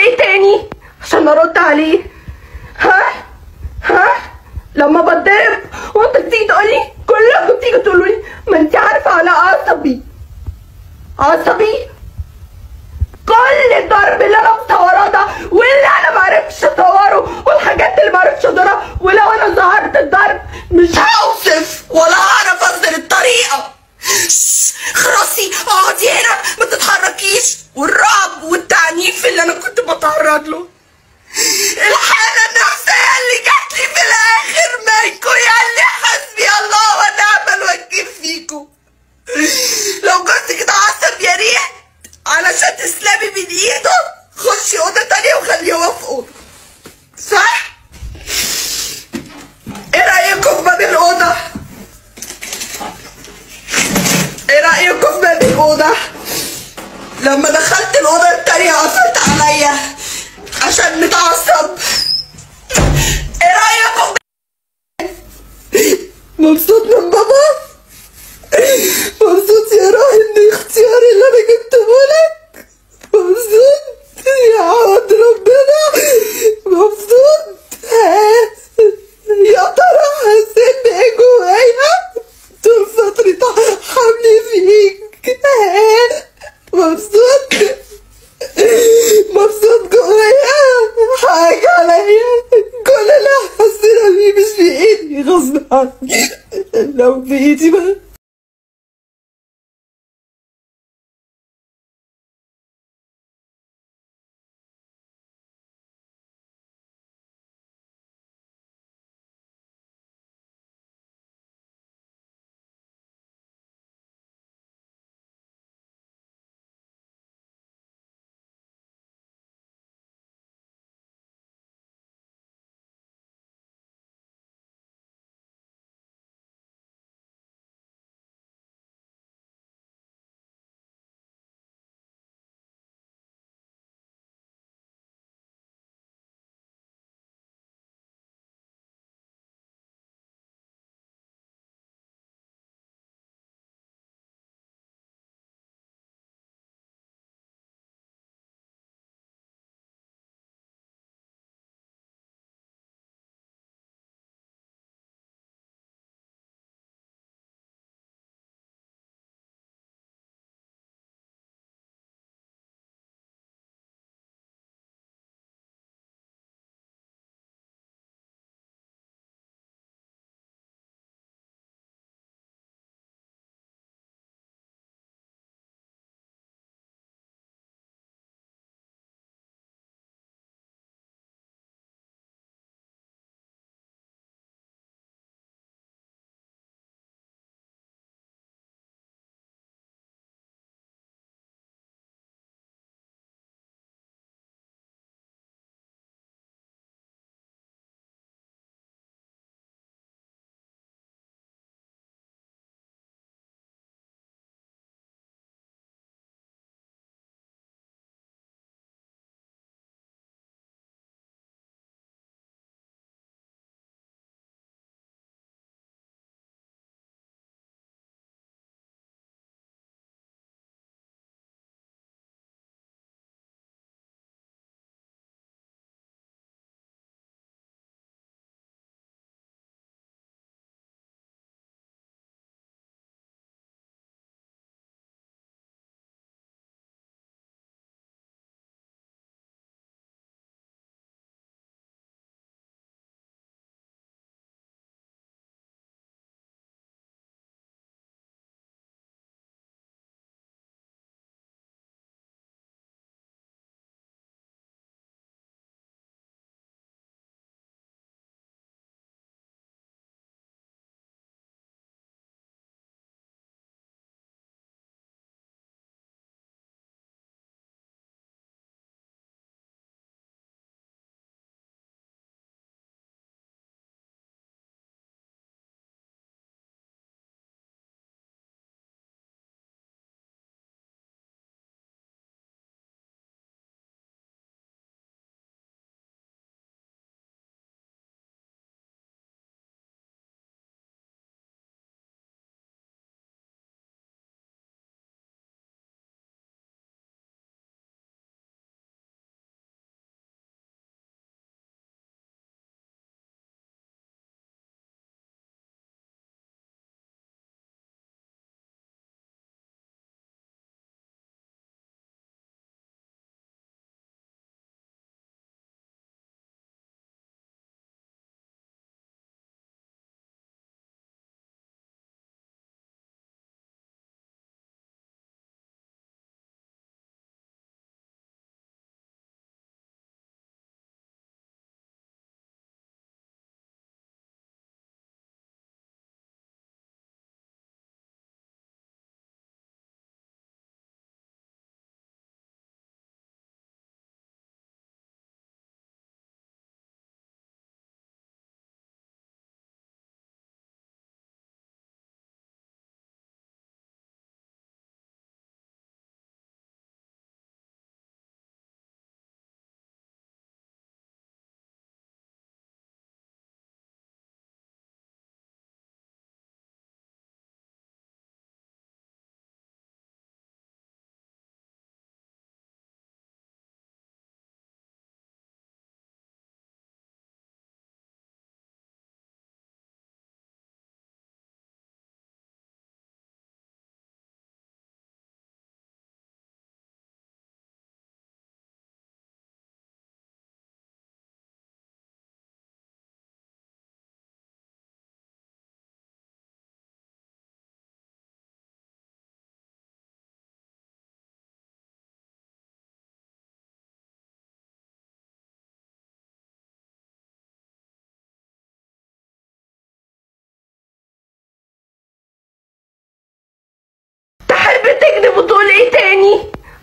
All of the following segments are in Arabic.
إيه تاني؟ عشان أرد عليه. ها؟ ها؟ لما بتضرب وانت بتيجي تقولي كلكم بتيجي تقولي ما انت عارفة على عصبي. عصبي؟ كل الضرب اللي أنا مصوراه التانية قفلت عليا عشان نتعصب. إيه رأيكم؟ مبسوط من Love me,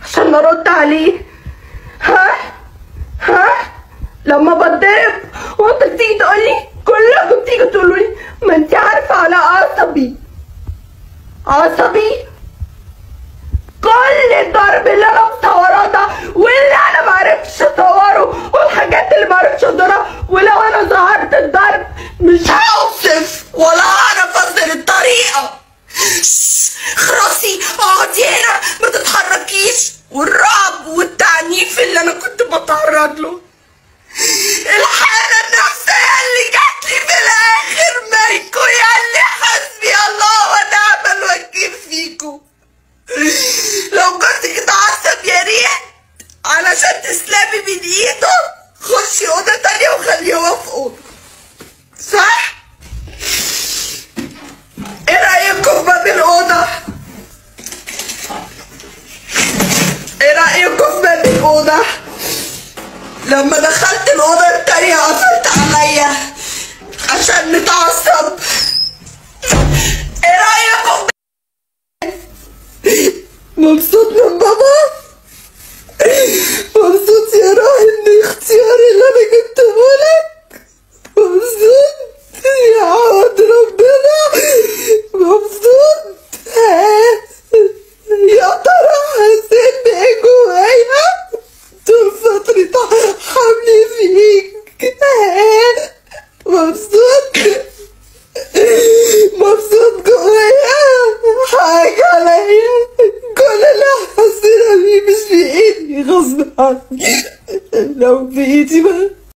عشان ارد عليه. ها؟ ها؟ لما بتضرب وانت بتيجي تقول لي كلكم بتيجي تقولوا لي ما انت عارفة على عصبي. عصبي؟ كل الضرب اللي أنا مصوراه ده واللي أنا ما عرفتش أصوره والحاجات اللي ما عرفتش اقدرها ولو أنا ظهرت الضرب مش هوصف ولا هعرف أصدر الطريقة. خراسي تسلمي من ايده خشي أوضة تانية وخليه هو في اوضه صح؟ إيه رأيكم باب الاوضه؟ إيه رأيكم في باب الاوضه؟ لما دخلت الأوضة التانية قفلت عليا عشان نتعصب إيه رأيكم مبسوط من بابا مبسوط حسينا بيه مش في